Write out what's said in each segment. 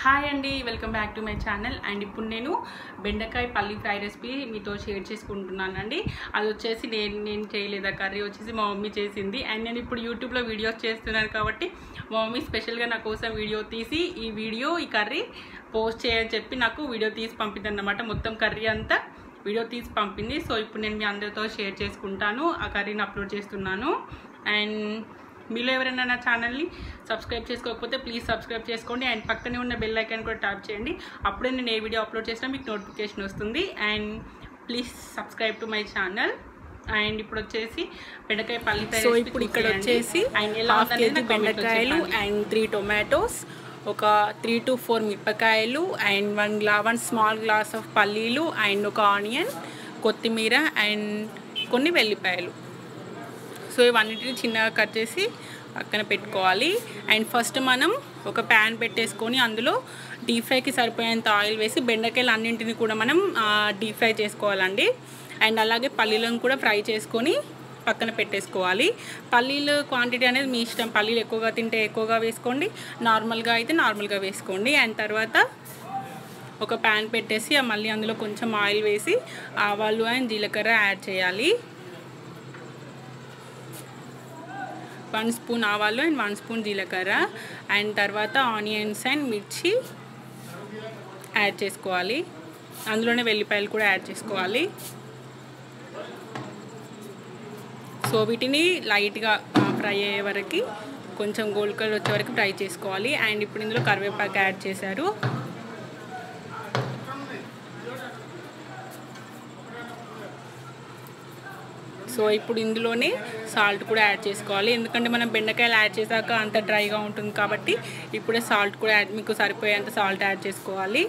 Hi అండి welcome back to my channel. And ఇప్పుడు నేను బెండకాయ పల్లి ఫ్రై రెసిపీ మీతో షేర్ చేసుకుంటున్నానండి. అది వచ్చేసి నేను నేను చేయలేదు ఆ కర్రీ వచ్చేసి మా మమ్మీ చేసింది. అండ్ నేను ఇప్పుడు యూట్యూబ్లో వీడియోస్ చేస్తున్నాను కాబట్టి మా మమ్మీ స్పెషల్గా నా కోసం వీడియో తీసి ఈ వీడియో ఈ కర్రీ పోస్ట్ చేయని చెప్పి నాకు వీడియో తీసి పంపింది అన్నమాట మొత్తం కర్రీ అంతా వీడియో తీసి పంపింది. సో ఇప్పుడు నేను మీ అందరితో షేర్ చేసుకుంటాను. ఆ కర్రీని అప్లోడ్ చేస్తున్నాను. అండ్ మీలో ఎవరైనా నా ఛానల్ని సబ్స్క్రైబ్ చేసుకోకపోతే ప్లీజ్ సబ్స్క్రైబ్ చేసుకోండి. అండ్ పక్కనే ఉన్న బెల్ ఐకాన్ కూడా ట్యాప్ చేయండి. అప్పుడే నేను ఏ వీడియో అప్లోడ్ చేసినా మీకు నోటిఫికేషన్ వస్తుంది. And please subscribe to my channel. And ఇప్పుడు వచ్చేసి బెండకాయ పల్లి సో ఇప్పుడు ఇక్కడ. వచ్చేసి అండ్ ఎలా కేజీ బెండకాయలు. అండ్ త్రీ టొమాటోస్ ఒక త్రీ టు ఫోర్ మిరపకాయలు అండ్ వన్ గ్లా వన్ స్మాల్ గ్లాస్ ఆఫ్ పల్లీలు అండ్ ఒక ఆనియన్ కొత్తిమీర అండ్ కొన్ని వెల్లిపాయలు. సో ఇవన్నిటిని చిన్నగా కట్ చేసి పక్కన పెట్టుకోవాలి. అండ్ ఫస్ట్ మనం ఒక ప్యాన్ పెట్టేసుకొని అందులో డీప్ ఫ్రైకి సరిపోయేంత ఆయిల్ వేసి బెండకాయలు అన్నింటిని కూడా మనం డీప్ ఫ్రై చేసుకోవాలండి. అండ్ అలాగే పల్లీలను కూడా ఫ్రై చేసుకొని పక్కన పెట్టేసుకోవాలి. పల్లీలు క్వాంటిటీ అనేది మీ ఇష్టం. పల్లీలు ఎక్కువగా తింటే ఎక్కువగా వేసుకోండి. నార్మల్గా అయితే నార్మల్గా వేసుకోండి. అండ్ తర్వాత ఒక ప్యాన్ పెట్టేసి మళ్ళీ అందులో కొంచెం ఆయిల్ వేసి ఆవాలు అండ్ జీలకర్ర యాడ్ చేయాలి. వన్ స్పూన్ ఆవాలు అండ్ వన్ స్పూన్ జీలకర్ర అండ్ తర్వాత ఆనియన్స్ అండ్ మిర్చి యాడ్ చేసుకోవాలి. అందులోనే వెల్లిపాయలు కూడా యాడ్ చేసుకోవాలి. సో వీటిని లైట్గా ఫ్రై అయ్యే వరకు కొంచెం గోల్డ్ కలర్ వచ్చే వరకు ఫ్రై చేసుకోవాలి. అండ్ ఇప్పుడు ఇందులో కరివేపాకు యాడ్ చేశారు. సో ఇప్పుడు ఇందులోనే సాల్ట్ కూడా యాడ్ చేసుకోవాలి. ఎందుకంటే మనం బెండకాయలు యాడ్ చేశాక అంత డ్రైగా ఉంటుంది కాబట్టి ఇప్పుడే సాల్ట్ కూడా యాడ్ మీకు సరిపోయేంత సాల్ట్ యాడ్ చేసుకోవాలి.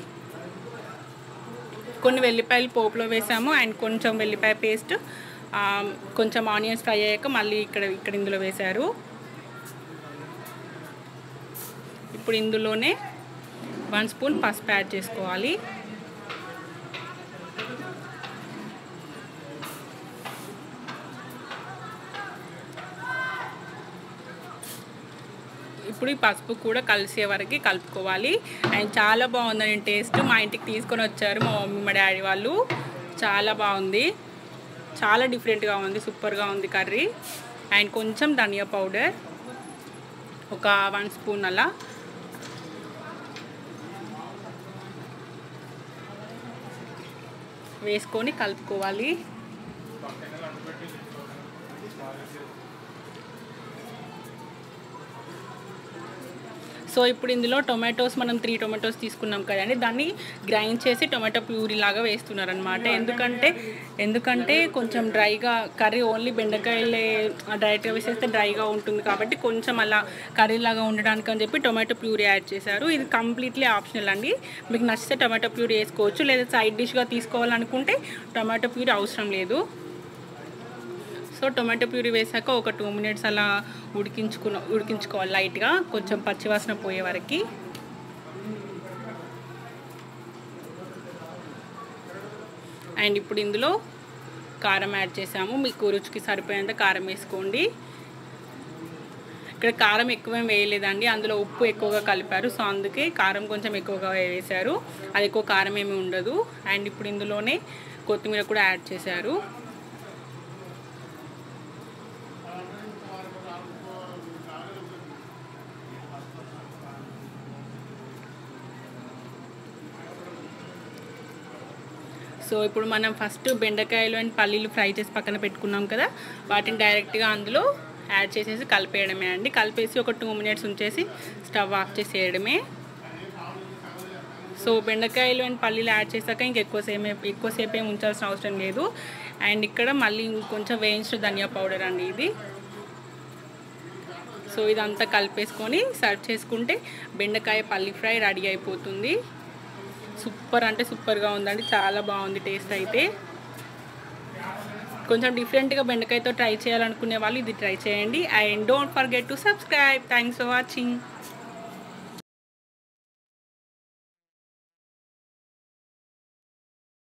కొన్ని వెల్లిపాయలు పోపులో వేసాము. అండ్ కొంచెం వెల్లిపాయ పేస్ట్ కొంచెం ఆనియన్స్ ఫ్రై అయ్యాక మళ్ళీ ఇక్కడ ఇక్కడ ఇందులో వేశారు. ఇప్పుడు ఇందులోనే వన్ స్పూన్ పసుపు యాడ్ చేసుకోవాలి. ఇప్పుడు ఈ పసుపు కూడా కలిసే వరకు కలుపుకోవాలి. అండ్ చాలా బాగుందండి టేస్ట్. మా ఇంటికి తీసుకొని వచ్చారు మా మమ్మీ మా డాడీ వాళ్ళు. చాలా బాగుంది. చాలా డిఫరెంట్గా ఉంది సూపర్గా ఉంది కర్రీ. అండ్ కొంచెం ధనియా పౌడర్. ఒక వన్ స్పూన్ అలా. వేసుకొని కలుపుకోవాలి. సో ఇప్పుడు ఇందులో టొమాటోస్ మనం త్రీ టొమాటోస్ తీసుకున్నాం కదండి దాన్ని గ్రైండ్ చేసి టొమాటో ప్యూరీ లాగా వేస్తున్నారనమాట ఎందుకంటే ఎందుకంటే కొంచెం డ్రైగా కర్రీ ఓన్లీ బెండకాయలే డైరెక్ట్గా వేసేస్తే డ్రైగా ఉంటుంది కాబట్టి కొంచెం అలా కర్రీ లాగా ఉండడానికి అని చెప్పి టొమాటో ప్యూరీ యాడ్ చేశారు. ఇది కంప్లీట్లీ ఆప్షనల్ అండి. మీకు నచ్చితే టొమాటో ప్యూరీ వేసుకోవచ్చు లేదా సైడ్ డిష్గా తీసుకోవాలనుకుంటే టొమాటో ప్యూరీ అవసరం లేదు. సో టొమాటో ప్యూరీ వేసాక ఒక టూ మినిట్స్ అలా ఉడికించుకున్న ఉడికించుకోవాలి లైట్గా. కొంచెం పచ్చివాసన పోయే వరకు. అండ్ ఇప్పుడు ఇందులో కారం యాడ్ చేసాము. మీకు రుచికి సరిపోయేంత కారం వేసుకోండి. ఇక్కడ కారం ఎక్కువ వేయలేదండి. అందులో ఉప్పు ఎక్కువగా కలిపారు. సో అందుకే కారం కొంచెం ఎక్కువగా వేసారు. అది ఎక్కువ కారం ఏమి ఉండదు. అండ్ ఇప్పుడు ఇందులోనే కొత్తిమీర కూడా యాడ్ చేశారు. సో ఇప్పుడు మనం ఫస్ట్ బెండకాయలు అండ్ పల్లీలు ఫ్రై చేసి పక్కన పెట్టుకున్నాం కదా వాటిని డైరెక్ట్గా అందులో యాడ్ చేసేసి కలిపేయడమే అండి. కలిపేసి ఒక టూ మినిట్స్ ఉంచేసి స్టవ్ ఆఫ్ చేసేయడమే. సో బెండకాయలు అండ్ పల్లీలు యాడ్ చేశాక ఇంకెక్కువసేపు ఎక్కువసేపు ఏమి ఉంచాల్సిన అవసరం లేదు. అండ్ ఇక్కడ మళ్ళీ ఇంకొంచెం వేయించిన ధనియా పౌడర్ అండి ఇది. సో ఇదంతా కలిపేసుకొని సర్వ్ చేసుకుంటే బెండకాయ పల్లి ఫ్రై రెడీ అయిపోతుంది. సూపర్ అంటే సూపర్గా ఉందండి. చాలా బాగుంది టేస్ట్ అయితే. కొంచెం డిఫరెంట్గా బెండకాయతో ట్రై చేయాలనుకునే వాళ్ళు ఇది ట్రై చేయండి. And don't forget to subscribe thanks for watching